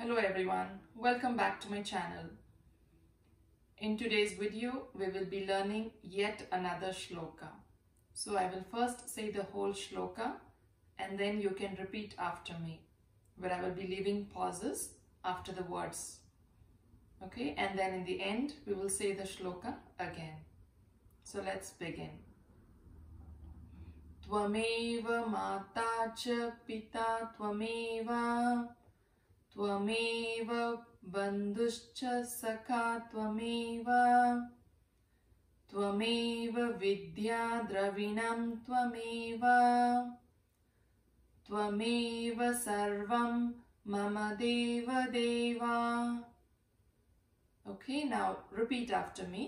Hello everyone, welcome back to my channel. In today's video, we will be learning yet another shloka. So I will first say the whole shloka and then you can repeat after me, where I will be leaving pauses after the words. Okay, and then in the end, we will say the shloka again. So let's begin. Tvameva mata cha pita tvameva त्वमेव बन्धुश्च सखा त्वमेव। त्वमेव विद्या द्रविणं त्वमेव। त्वमेव सर्वं मम देव देवा Okay, now repeat after me.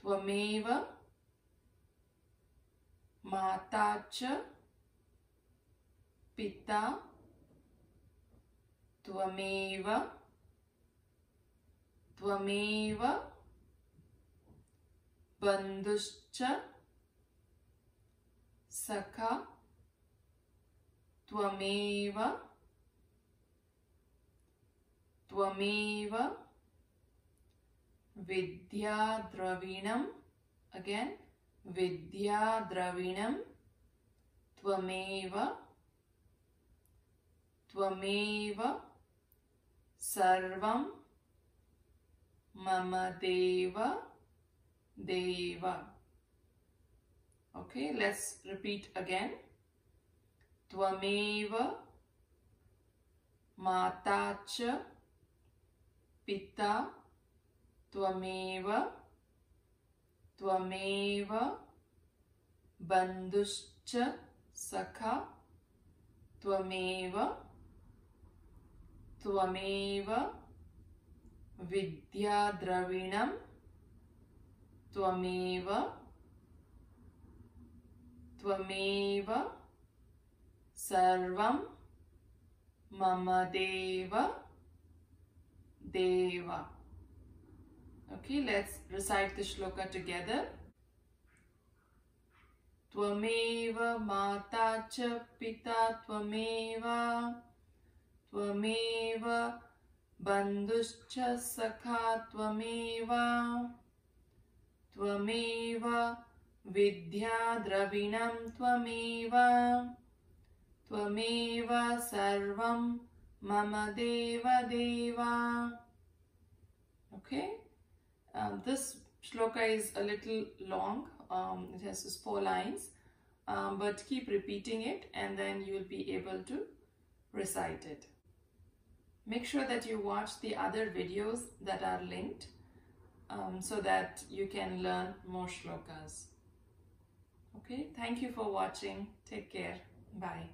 त्वमेव माता च पिता त्वमेव त्वमेव बन्धुश्च सखा त्वमेव त्वमेव विद्याद्रविणम् again विद्याद्रविणं त्वमेव त्वमेव सर्वं मम देव देव। Okay, let's repeat again. त्वमेव माता च पिता त्वमेव त्वमेव बन्धुश्च सखा त्वमेव त्वमेव विद्याद्रविणं त्वमेव त्वमेव सर्वं मम देव देव Okay, let's recite the shloka together. त्वमेव माता च पिता त्वमेव त्वमेव बन्धुश्च सखा त्वमेव त्वमेव विद्याद्रविणं त्वमेव त्वमेव सर्वं मम देव देवा Okay? Um, this shloka is a little long. Um, it has just four lines. Um, but keep repeating it and then you will be able to recite it. Make sure that you watch the other videos that are linked um, so that you can learn more shlokas. Okay, thank you for watching. Take care. Bye.